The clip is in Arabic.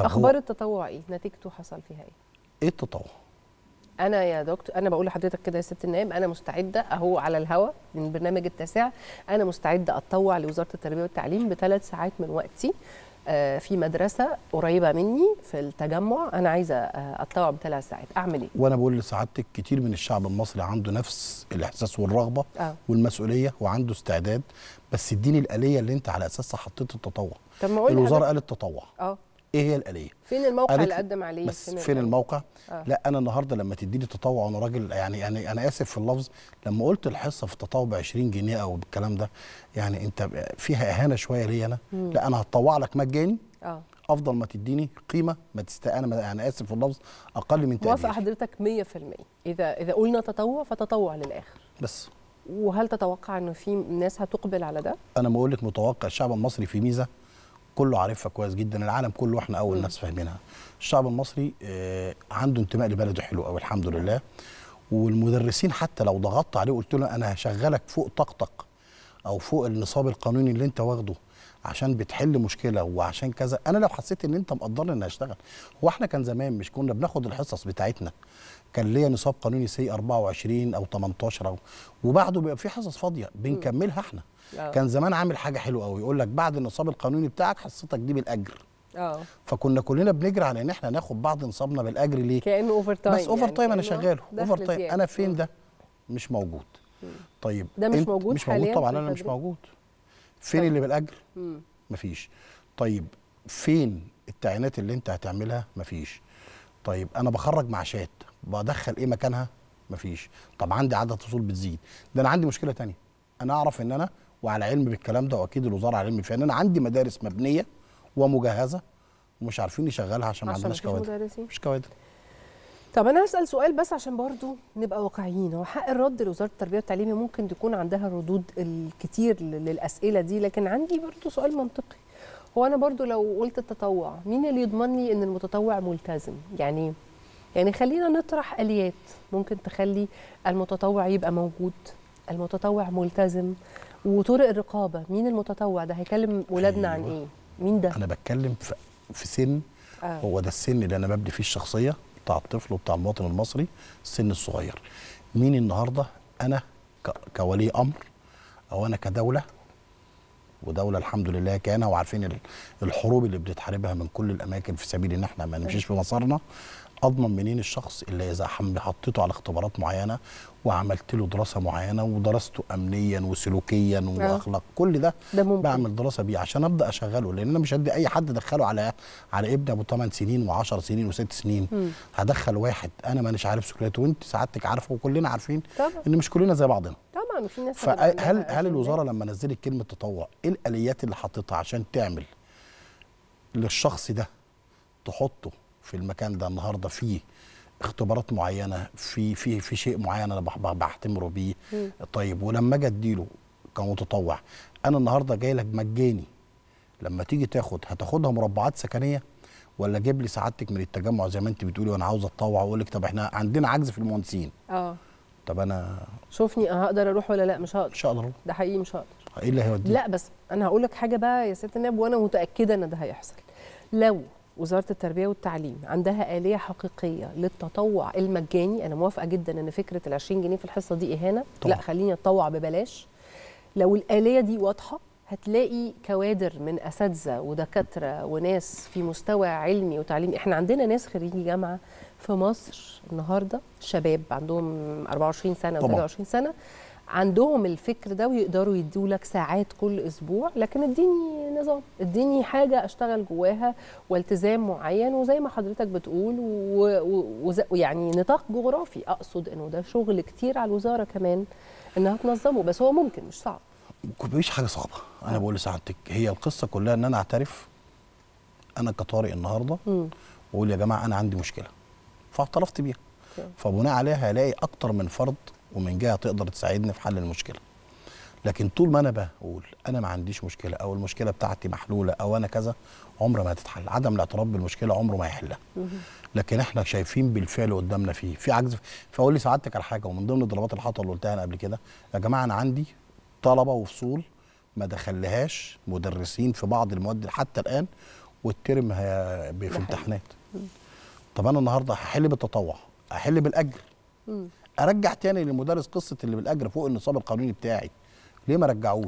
طب أخبار التطوع إيه؟ نتيجته حصل فيها إيه؟ إيه التطوع؟ أنا يا دكتور أنا بقول لحضرتك كده يا ست النائب أنا مستعدة أهو على الهوا من برنامج التاسع أنا مستعدة أتطوع لوزارة التربية والتعليم بثلاث ساعات من وقتي آه، في مدرسة قريبة مني في التجمع. أنا عايزة آه، أتطوع بثلاث ساعات. أعمل إيه؟ وأنا بقول لسعادتك كتير من الشعب المصري عنده نفس الإحساس والرغبة آه. والمسؤولية وعنده استعداد. بس اديني الآلية اللي أنت على أساسها حطيت التطوع. طب ما الوزارة قالت تطوع. آه. إيه هي الآلية؟ فين الموقع اللي لي- قدم عليه بس فين الآلية؟ الموقع؟ آه. لا أنا النهارده لما تديني تطوع وأنا راجل يعني يعني أنا آسف في اللفظ لما قلت الحصة في التطوع ب 20 جنيه أو بالكلام ده يعني أنت فيها إهانة شوية ليا أنا؟ مم. لا أنا هتطوع لك مجاني آه. أفضل ما تديني قيمة ما تست أنا يعني آسف في اللفظ أقل من موافقه تقديري حضرتك 100% إذا إذا قلنا تطوع فتطوع للآخر. بس. وهل تتوقع إنه في ناس هتقبل على ده؟ أنا بقول لك متوقع الشعب المصري في ميزة؟ كله عارفها كويس جدا العالم كله إحنا أول. ناس فاهمينها. الشعب المصري آه، عنده انتماء لبلده حلو قوي الحمد لله. والمدرسين حتى لو ضغطت عليه وقلت له أنا هشغلك فوق طاقتك أو فوق النصاب القانوني اللي أنت واخده عشان بتحل مشكلة وعشان كذا. أنا لو حسيت إن أنت مقدرني ان هشتغل هو إحنا كان زمان مش كنا بناخد الحصص بتاعتنا. كان ليا نصاب قانوني سي 24 أو 18 أو وبعده بيبقى في حصص فاضية بنكملها إحنا. آه. كان زمان عامل حاجة حلوة قوي يقول لك بعد النصاب القانوني بتاعك حصتك دي بالأجر. آه. فكنا كلنا بنجري على إن إحنا ناخد بعض نصابنا بالأجر ليه؟ كأنه overtime بس overtime أنا شغاله. overtime. أنا فين. ده؟ مش موجود. طيب ده مش موجود مش موجود طبعا أنا مش؟ موجود. فين طيب. اللي بالأجر. مفيش. طيب فين التعيينات اللي انت هتعملها؟ مفيش. طيب أنا بخرج معاشات بدخل إيه مكانها؟ مفيش. طب عندي عدد فصول بتزيد. ده أنا عندي مشكلة تانية. أنا أعرف إن أنا وعلى علم بالكلام ده وأكيد الوزارة على علم فيها إن أنا عندي مدارس مبنية ومجهزة ومش عارفين نشغلها عشان ما عشان عندناش مفيش كوادر. مش كوادر. طب أنا هسأل سؤال بس عشان برضو نبقى واقعيين. هو حق الرد لوزارة التربية والتعليم ممكن تكون عندها ردود الكتير للأسئلة دي؟ لكن عندي برضو سؤال منطقي. هو أنا برضو لو قلت التطوع مين اللي يضمن لي إن المتطوع ملتزم؟ يعني يعني خلينا نطرح آليات ممكن تخلي المتطوع يبقى موجود المتطوع ملتزم. وطرق الرقابة مين المتطوع؟ ده هيكلم ولادنا عن أيوة. إيه؟ مين ده؟ أنا بتكلم في, في سن آه. هو ده السن اللي أنا ببني فيه الشخصية؟ بتاع الطفل وبتاع المواطن المصري السن الصغير مين النهارده؟ أنا كولي أمر أو أنا كدولة ودولة الحمد لله كأنها وعارفين ال- الحروب اللي بنتحاربها من كل الأماكن في سبيل إن إحنا ما نمشيش في مسارنا. أضمن منين الشخص اللي إذا حطيته على اختبارات معينة وعملت له دراسة معينة ودرسته امنيا وسلوكيا وأخلاق كل ده ده ممكن. بعمل دراسة بيه عشان أبدأ أشغله لأن أنا مش هدي أي حد أدخله على على ابن أبو 8 سنين و10 سنين و6 سنين. مم. هدخل واحد أنا مانيش عارف سلوكياته وأنت سعادتك عارفه وكلنا عارفين طبعا. إن مش كلنا زي بعضنا. طبعا في ناس فهل هل. الوزارة لما نزلت كلمة تطوع إيه الآليات اللي حطيتها عشان تعمل للشخص ده تحطه في المكان ده النهارده فيه اختبارات معينة في في في شيء معين أنا بح- بعتمره بيه. طيب ولما أجي أديله كمتطوع أنا النهارده جاي لك مجاني. لما تيجي تاخد هتاخدها مربعات سكنية ولا جيب لي سعادتك من التجمع زي ما أنت بتقولي وأنا عاوز أتطوع وأقول لك طب إحنا عندنا عجز في المهندسين. آه. طب أنا شوفني هقدر أروح ولا لأ؟ مش هقدر. مش هقدر. ده حقيقي مش هقدر. إيه اللي هيوديني لأ بس أنا هقول لك حاجة بقى يا ست النائب وأنا متأكدة إن ده هيحصل. لو وزارة التربية والتعليم عندها آلية حقيقية للتطوع المجاني. أنا موافقة جدا إن فكرة ال 20 جنيه في الحصة دي إهانة. طبعا. لا خليني أتطوع ببلاش. لو الآلية دي واضحة هتلاقي كوادر من أساتذة ودكاترة وناس في مستوى علمي وتعليمي. إحنا عندنا ناس خريجي جامعة في مصر النهارده شباب عندهم 24 سنة طبعا. و23 سنة. عندهم الفكر ده ويقدروا يدوا لك ساعات كل أسبوع لكن اديني نظام اديني حاجة أشتغل جواها والتزام معين وزي ما حضرتك بتقول ويعني نطاق جغرافي أقصد إنه ده شغل كتير على الوزارة كمان إنها تنظمه بس هو ممكن مش صعب مفيش حاجة صعبة أنا بقول لسعادتك هي القصة كلها إن أنا أعترف أنا كطارق النهارده. وأقول يا جماعة أنا عندي مشكلة فاعترفت بيها. فبناء عليها هلاقي أكتر من فرد ومن جهة تقدر تساعدني في حل المشكلة. لكن طول ما أنا بقول أنا ما عنديش مشكلة أو المشكلة بتاعتي محلولة أو أنا كذا عمرها ما هتتحل. عدم الاعتراف بالمشكلة عمره ما هيحلها. لكن إحنا شايفين بالفعل قدامنا فيه. في عجز فاقول لي سعادتك على حاجة. ومن ضمن ضربات الحطه اللي قلتها أنا قبل كده يا جماعة أنا عندي طلبة وفصول ما دخلهاش مدرسين في بعض المواد حتى الآن والترم في. امتحانات. طب أنا النهارده هحل بالتطوع احل بالأجر. أرجع تاني للمدرس قصة اللي بالأجر فوق النصاب القانوني بتاعي. ليه ما رجعوش؟